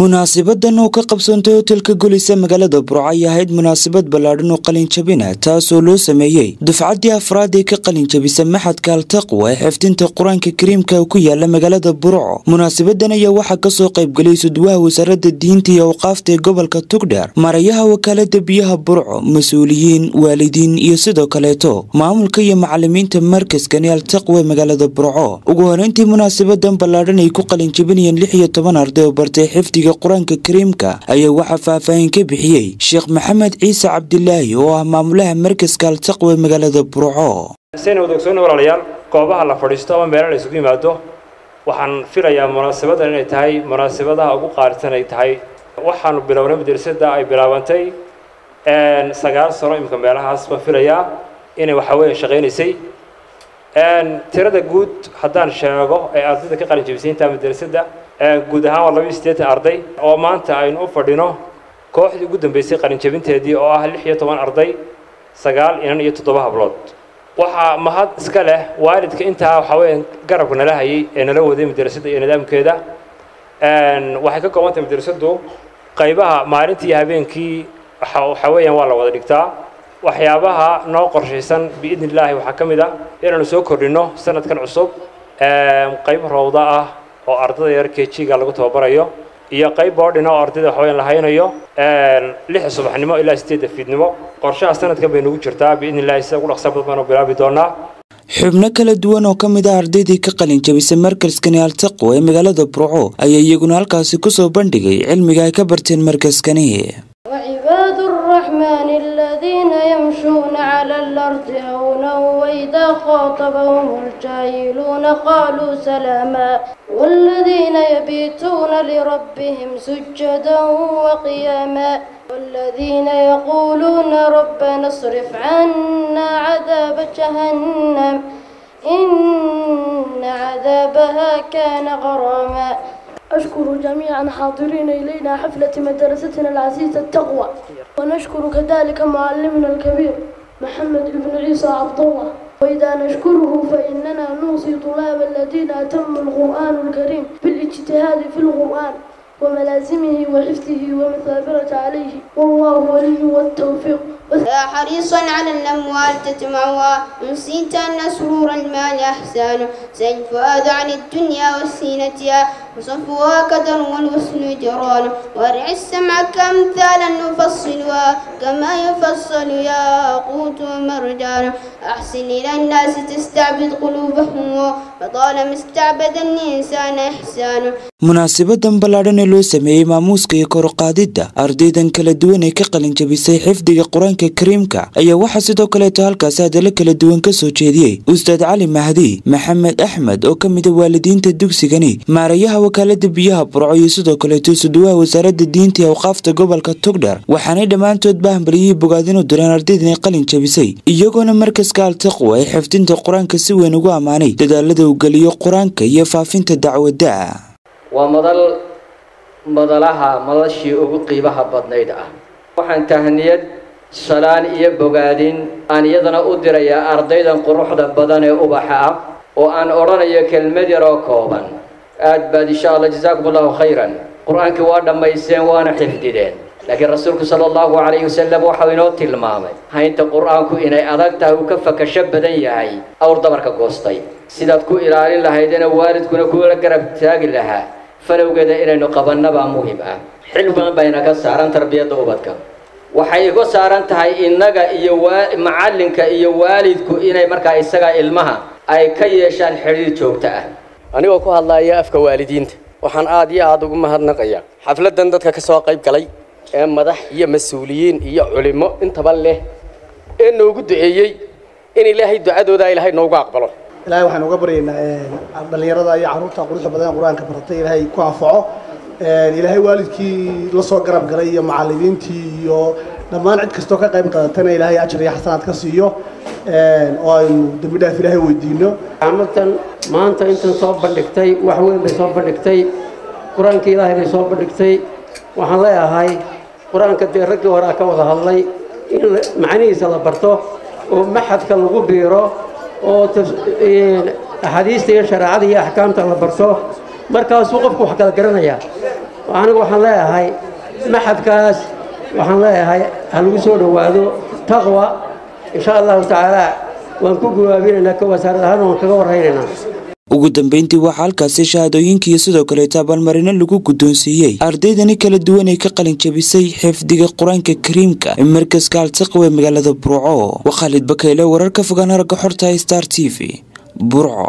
munaasibadan oo ka qabsoontay hotelka golisa magaalada burco ay ahayd munaasabad ballaadhan oo qalinjabina taasoo loo sameeyey dufcaddii afraad ee ka qalinjabisa maxadka altaqwa ee xifdinta qur'aanka kariimka ku yaalla magaalada burco munaasabadan ayaa waxaa ka soo qaybgelay sudwaha wasaaradda diinta iyo awqaafta ee gobolka tugdheer marayaha wakaalada biyaha burco mas'uuliyiin waalidiin iyo sidoo kaleeto. Maamulka iyo macalimiinta markaskani altaqwa ee magaalada burco ugu horeyntii munaasabadan ballaadhan ay ku qalinjabinayeen lix iyo toban arday oo bartay xifdiga qur'aanka kariimka ayaa waxaa faahfaahin ka bixiyey sheekh maxamed ciise cabdilaahi oo ah maamulaha markaska altaqwa ee magaalada burco. Sayna wada walaalayaal goobaha la fadhiisto ama meelo la yimaado waxaan filayaa munaasabadan inay tahay munaasabadaha ugu qaalisan ay tahay. Waxaanu bilownay madrasada ay bilaabantay sagaal sano imika meelahaas baan filayaa inay waxaa weeye shaqaynaysay. Tirada guud haddaan sheego ee ardayda ka qalin jabisiinta madrasada guud ahaan waa labaiyo siddeetan arday oo maanta aynu u fadhino kooxdii ugu dambeysay qalinjabinteedii oo ah lix iyo toban arday sagaal inan iyo toddoba hablood. Waxaa mahad iska leh waalidka intaa waxaa weeye garabka nala hayay ee nala waday madrasadda iyo nidaamkeeda. Waxay ka kooban tahay madrasaddu qaybaha maalintii iyo habeenkii waxaa weeyaan waa la wada dhigtaa. Waxyaabaha noo qorshaysan biidni illaahi waxaa ka mid ah inaanu soo kordhinno sanadkan cusub. Qayb rowda ah oo ardada yar kejiga lagu tababarayo iyo qayb boodhina oo ardayda waxaweyaan la haynayo lix subaxnimo ilaa sideedda fiidnimo qorshaha sanadkan bay nagu jirtaa biidni illahi sida ugu dhaqsa badan baanu bilaabi doonaa xubno kala duwan oo ka mid ah ardaydii ka qalin jabisay markaskani altaqwa ee magaalada burco ayaa iyaguna halkaasi kusoo bandhigay cilmiga ay ka barteen markaskani وعباد الرحمن الذين يمشون على الأرض هونا وإذا خاطبهم الجاهلون قالوا سلاما والذين يبيتون لربهم سجدا وقياما والذين يقولون ربنا اصرف عنا عذاب جهنم إن عذابها كان غراما. أشكر جميعا حاضرين إلينا حفلة مدرستنا العزيزة التقوى ونشكر كذلك معلمنا الكبير محمد بن عيسى عبد الله. وإذا نشكره فإننا نوصي طلاب الذين أتموا القرآن الكريم بالإجتهاد في القرآن. وملازمه وحفظه ومثابرة عليه. والله ولي والتوفيق. يا حريصا على الأموال تجمعها نسيت أن سرور المال أحسان سل الفؤاد عن الدنيا وسينتها وصفها كدر والوصل جران. وارع السمع كامثالا نفصلها. كما يفصل ياقوت ومرجان أحسن إلى الناس تستعبد قلوبهم. فطالما استعبد الإنسان إحسان. ballaadhan ee loo sameeyey maamuuska iyo koruqaadidda ardaydan kala duwan ee ka qalin jabisay xifdiga qur'aanka kariimka ayaa waxaa sidoo kaleeto halkaasi hadallo kala duwan ka soo jeediyey ustaad cali mahdi maxamed axmed oo ka mida waalidiinta dugsigani maarayaha wakaalada biyaha burco iyo sidoo kaleeto suduwaha wasaaradda diinta iyo awqaafta gobolka tugdher waxaanay dhammaantoodba hambaliyihii bogaadinu direen ardaydan ay qalin jabisay. Iyagoona markaska altaqwa ee xifdinta qur'aanka si weyn ugu ammaanay dadaalada uu geliyo qur'aanka iyo faafinta dacwadda madalaha madashii ugu qiibaha badnayd ah. Waxaan tahniyad salaan iyo bogaadin aan iyadana u dirayaa ardaydan quruxda badan ee ubaxa ah oo aan odhanayo kelmad yar oo kooban. Aad baad insha allah jazaakum allahu khayran. Qur'aankii waa dhammaysteen waana xifdideen. Laakiin rasuulku sala allahu calayhi wasalam waxau inoo tilmaamay haynta qur'aanku inay adag tahay uu ka fakasho badan yahay. Awr dabarka goostay. Sidaad ku ilaalin lahaydena waalidkuna kuula garab taagi lahaa falowgeeda inaynu qabannabaa muhiim ah. Xil badan bayna ka saaran tarbiyadda ubadka. Waxay iga saaran tahay innaga iyo macallinka iyo waalidku inay markaa isaga ilmaha ay ka yeeshaan xidhiir joogto ah. Anigoo ku hadlaya afka waalidiinta waxaan aada iyo aada ugu mahadnaqayaa xafladdan dadka ka soo qayb galay ee madax iyo mas'uuliyiin iyo culimo intaba leh ee noogu duceeyey in ilaahay ducadooda ilaahay noogu aqbalo ilaahay waxaan uga baryaynaa dhallinyarada iyo carruurta quruxda badan qur'aanka baratay ilaahay ku anfaco. Ilaahay waalidkii la soo garab galay iyo macallimiintii iyo dhammaan cid kastoo ka qayb qaadatana ilaahay ajar iyo xasanaad ka siiyo. Oo aynu dembi dhaaf ilaahay weydiino. Caamatan maanta intan soo bandhigtay wax weyn bay soo bandhigtay. Qur'aanka ilaahay bay soo bandhigtay. Waxaan leeyahay qur'aanka dee raggii horaa ka wada hadlay in macnihiisa la barto oo maxadka lagu biiro iyo shareecada iyo axkaamta la barto markaasuu qofku wax kala garanayaa anigu waxaan leeyahay maxadkaas waxaan leeyahay ha lagu soo dhowaado taqwa insha allahu tacaala waan ku gawaabinaynaa ka wasaarad ahaan waan kaga warraynaynaa ugu dambeyntii waxaa halkaasi shahaadooyinkii sidoo kaleeta abaalmarino lagu guddoonsiiyey. Ardaydani kala duwan ee ka qalin jabisay xifdiga qur'aanka kariimka ee markaska ee magaalada burco. Waa khaalid bakeyle wararka fogaan aragga xorta star t v burco